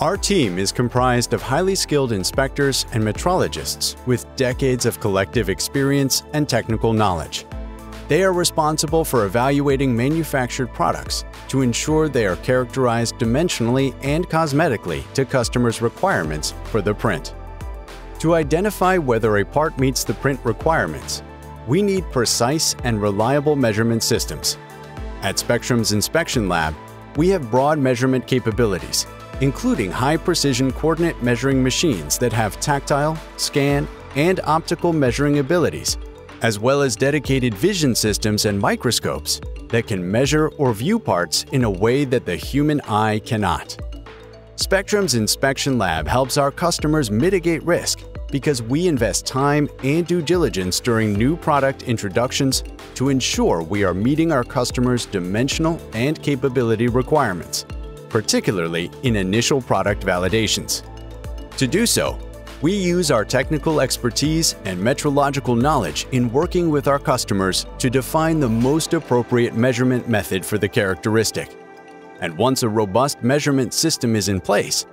Our team is comprised of highly skilled inspectors and metrologists with decades of collective experience and technical knowledge. They are responsible for evaluating manufactured products to ensure they are characterized dimensionally and cosmetically to customers' requirements for the print. To identify whether a part meets the print requirements, we need precise and reliable measurement systems. At Spectrum's Inspection Lab, we have broad measurement capabilities, including high-precision coordinate measuring machines that have tactile, scan, and optical measuring abilities, as well as dedicated vision systems and microscopes that can measure or view parts in a way that the human eye cannot. Spectrum's Inspection Lab helps our customers mitigate risk because we invest time and due diligence during new product introductions to ensure we are meeting our customers' dimensional and capability requirements, particularly in initial product validations. To do so, we use our technical expertise and metrological knowledge in working with our customers to define the most appropriate measurement method for the characteristic. And once a robust measurement system is in place,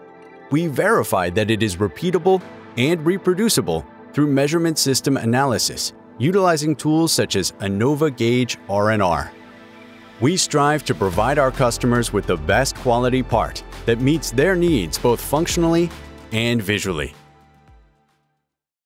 we verify that it is repeatable and reproducible through measurement system analysis, utilizing tools such as ANOVA Gauge R&R. We strive to provide our customers with the best quality part that meets their needs both functionally and visually.